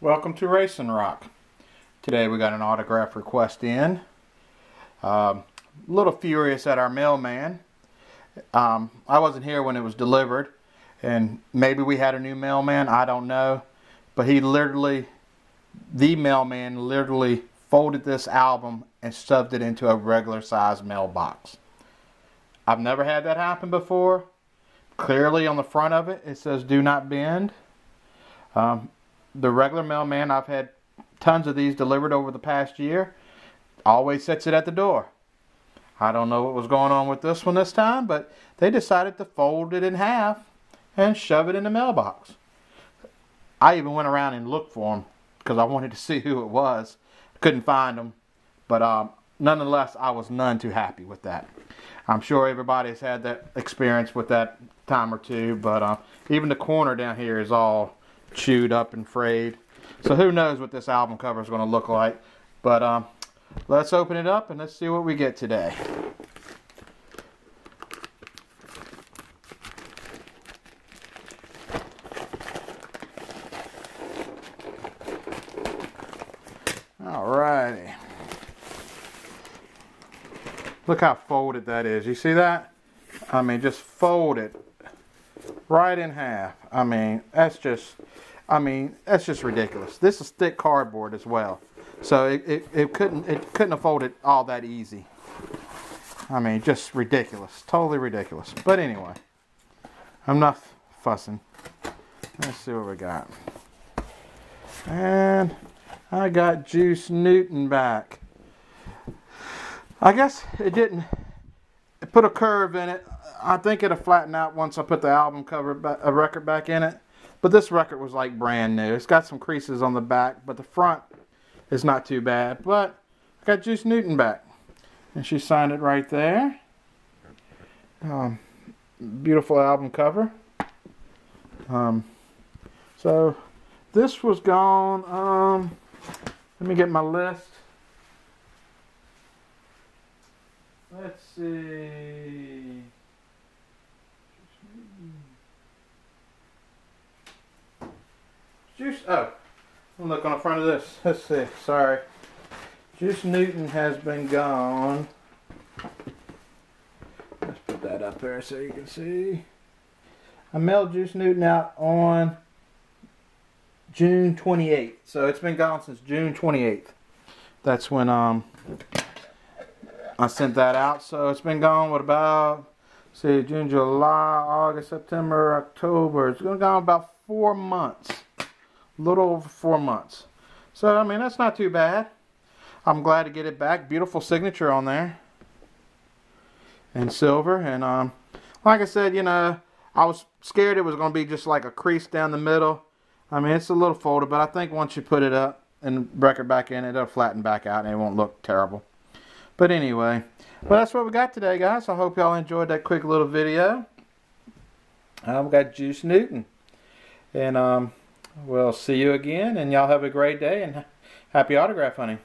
Welcome to RacinRock. Today we got an autograph request in. Um, a little furious at our mailman. Um, I wasn't here when it was delivered, and maybe we had a new mailman. I don't know, but he literally, the mailman literally folded this album and shoved it into a regular size mailbox. I've never had that happen before. Clearly on the front of it, it says "Do not bend." Um, the regular mailman, I've had tons of these delivered over the past year, always sets it at the door. I don't know what was going on with this one this time, but they decided to fold it in half and shove it in the mailbox. I even went around and looked for them because I wanted to see who it was. Couldn't find them, but um, nonetheless, I was none too happy with that. I'm sure everybody's had that experience with that time or two, but uh, even the corner down here is all chewed up and frayed. So who knows what this album cover is going to look like. But um, let's open it up and let's see what we get today. Alrighty. Look how folded that is. You see that? I mean, just folded right in half. I mean, that's just, I mean, that's just ridiculous. This is thick cardboard as well. So it, it, it couldn't it couldn't have folded all that easy. I mean, just ridiculous. Totally ridiculous. But anyway, I'm not fussing. Let's see what we got. And I got Juice Newton back. I guess it didn't put a curve in it. I think it'll flatten out once I put the album cover back, a record back in it. But this record was like brand new. It's got some creases on the back, but the front is not too bad. But I got Juice Newton back. And she signed it right there. Um, beautiful album cover. Um, so this was gone. Um, let me get my list. Let's see. Juice, oh, look on the front of this. Let's see, sorry. Juice Newton has been gone. Let's put that up there so you can see. I mailed Juice Newton out on June 28th. So it's been gone since June 28th. That's when um I sent that out. So it's been gone what about see June, July, August, September, October. It's been gone about four months little over four months. So, I mean, that's not too bad. I'm glad to get it back. Beautiful signature on there. And silver. And, um, like I said, you know, I was scared it was going to be just like a crease down the middle. I mean, it's a little folded, but I think once you put it up and break it back in, it'll flatten back out and it won't look terrible. But anyway, well, that's what we got today, guys. I hope y'all enjoyed that quick little video. We got Juice Newton. And, um, We'll see you again, and y'all have a great day and happy autograph hunting.